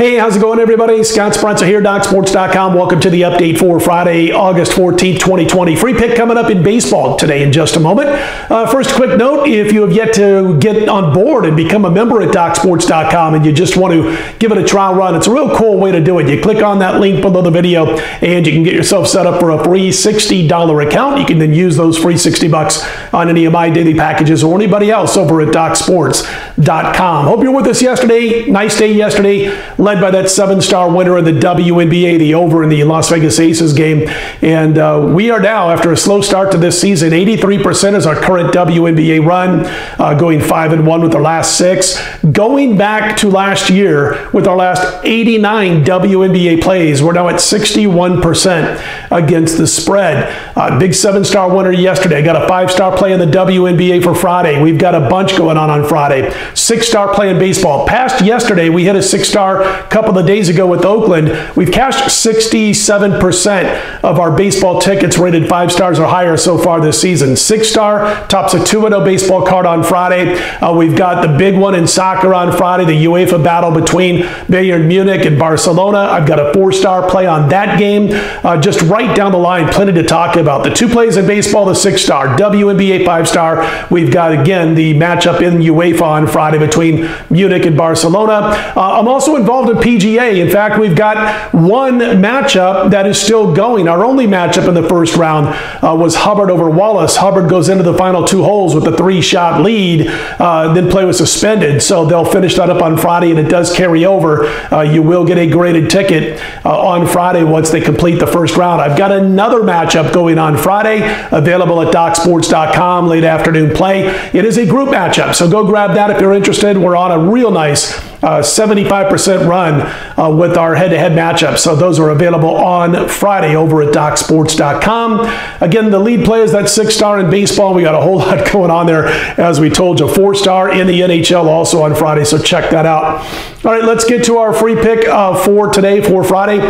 Hey, how's it going, everybody? Scott Spreitzer here, DocSports.com. Welcome to the update for Friday, August 14th, 2020. Free pick coming up in baseball today in just a moment. Uh, first, quick note if you have yet to get on board and become a member at DocSports.com and you just want to give it a trial run, it's a real cool way to do it. You click on that link below the video and you can get yourself set up for a free $60 account. You can then use those free 60 bucks on any of my daily packages or anybody else over at DocSports.com. Hope you're with us yesterday. Nice day yesterday led by that seven star winner in the WNBA, the over in the Las Vegas Aces game. And uh, we are now, after a slow start to this season, 83% is our current WNBA run, uh, going 5 and 1 with our last six. Going back to last year with our last 89 WNBA plays, we're now at 61% against the spread. Uh, big seven star winner yesterday. Got a five star play in the WNBA for Friday. We've got a bunch going on on Friday. Six star play in baseball. Past yesterday, we hit a six star couple of days ago with Oakland, we've cashed 67% of our baseball tickets rated five stars or higher so far this season. Six star tops a 2 0 baseball card on Friday. Uh, we've got the big one in soccer on Friday, the UEFA battle between Bayern Munich and Barcelona. I've got a four star play on that game. Uh, just right down the line, plenty to talk about. The two plays in baseball, the six star, WNBA five star. We've got, again, the matchup in UEFA on Friday between Munich and Barcelona. Uh, I'm also involved in PGA. In fact, we've got one matchup that is still going. Our only matchup in the first round uh, was Hubbard over Wallace. Hubbard goes into the final two holes with a three shot lead, uh, then play was suspended. So they'll finish that up on Friday, and it does carry over. Uh, you will get a graded ticket uh, on Friday once they complete the first round. I've got another matchup going on Friday, available at DocSports.com, late afternoon play. It is a group matchup, so go grab that if you're interested. We're on a real nice 75% uh, run uh, with our head-to-head matchups. So those are available on Friday over at DocSports.com. Again, the lead play is that six-star in baseball. We got a whole lot going on there, as we told you. Four-star in the NHL also on Friday, so check that out. All right, let's get to our free pick uh, for today, for Friday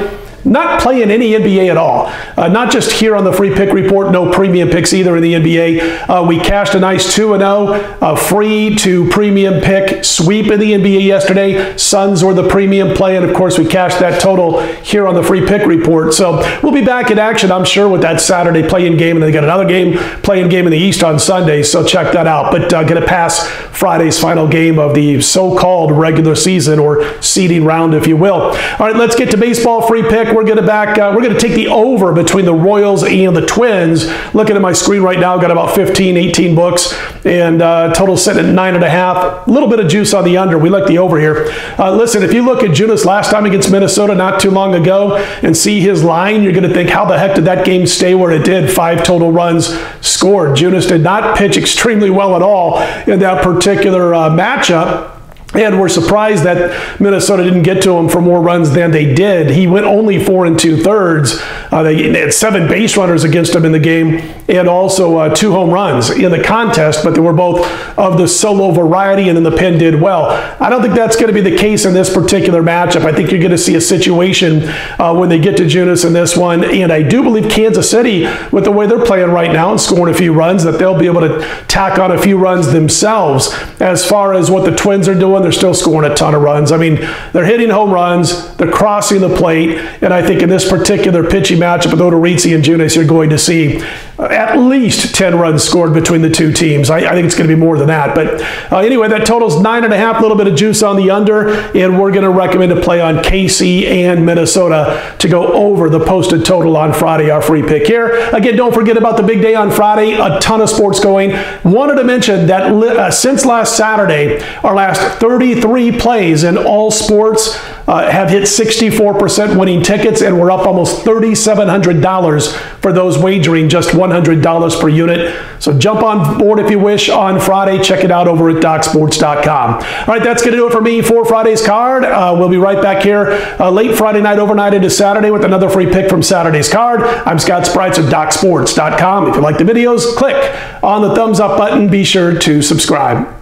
not playing any NBA at all. Uh, not just here on the free pick report, no premium picks either in the NBA. Uh, we cashed a nice 2 0 free to premium pick sweep in the NBA yesterday. Suns were the premium play, and of course, we cashed that total here on the free pick report. So we'll be back in action, I'm sure, with that Saturday play-in game, and they got another game, play-in game in the East on Sunday. So check that out. But uh, get a pass Friday's final game of the so called regular season or seeding round, if you will. All right, let's get to baseball free pick we're going to back. Uh, we're going to take the over between the Royals and the Twins. Looking at my screen right now, got about 15, 18 books, and uh, total set at nine and a half. A little bit of juice on the under. We like the over here. Uh, listen, if you look at Junis last time against Minnesota not too long ago and see his line, you're going to think, how the heck did that game stay where it did? Five total runs scored. Junis did not pitch extremely well at all in that particular uh, matchup. And we're surprised that Minnesota didn't get to him for more runs than they did. He went only four and two thirds. Uh, they, had seven base runners against him in the game and also uh, two home runs in the contest, but they were both of the solo variety, and then the pen did well. I don't think that's going to be the case in this particular matchup. I think you're going to see a situation uh, when they get to Junis in this one, and I do believe Kansas City, with the way they're playing right now and scoring a few runs, that they'll be able to tack on a few runs themselves. As far as what the Twins are doing, they're still scoring a ton of runs. I mean, they're hitting home runs, they're crossing the plate, and I think in this particular pitching matchup with Odorizzi and Junis, you're going to see at least 10 runs scored between the two teams. I, I think it's going to be more than that. But uh, anyway, that totals nine and a half, little bit of juice on the under, and we're going to recommend a play on KC and Minnesota to go over the posted total on Friday, our free pick here. Again, don't forget about the big day on Friday, a ton of sports going. Wanted to mention that uh, since last Saturday, our last 33 plays in all sports uh, have hit 64% winning tickets, and we're up almost $3,700 for those wagering just $100 per unit. So jump on board if you wish on Friday. Check it out over at DocSports.com. All right, that's going to do it for me for Friday's card. Uh, we'll be right back here uh, late Friday night, overnight into Saturday with another free pick from Saturday's card. I'm Scott Spreitzer at DocSports.com. If you like the videos, click on the thumbs up button. Be sure to subscribe.